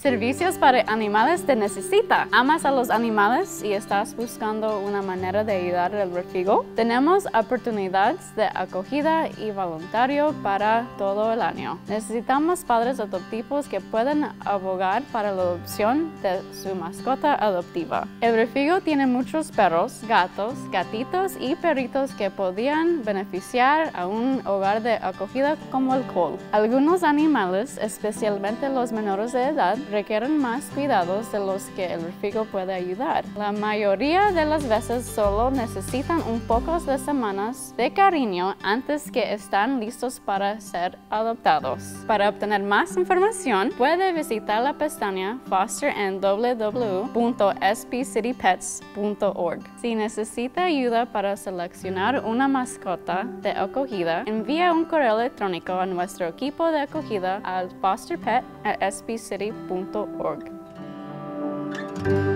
Servicios para animales te necesita. ¿Amas a los animales y estás buscando una manera de ayudar al refugo? Tenemos oportunidades de acogida y voluntario para todo el año. Necesitamos padres adoptivos que puedan abogar para la adopción de su mascota adoptiva. El refugo tiene muchos perros, gatos, gatitos y perritos que podrían beneficiar a un hogar de acogida como el Cole. Algunos animales, especialmente los menores de edad, requieren más cuidados de los que el refugo puede ayudar. La mayoría de las veces solo necesitan un pocos de semanas de cariño antes que están listos para ser adoptados. Para obtener más información, puede visitar la pestaña Foster en www.spcitypets.org. Si necesita ayuda para seleccionar una mascota de acogida, envía un correo electrónico a nuestro equipo de acogida al fosterpet@spcity.org. www.ecosistema.org.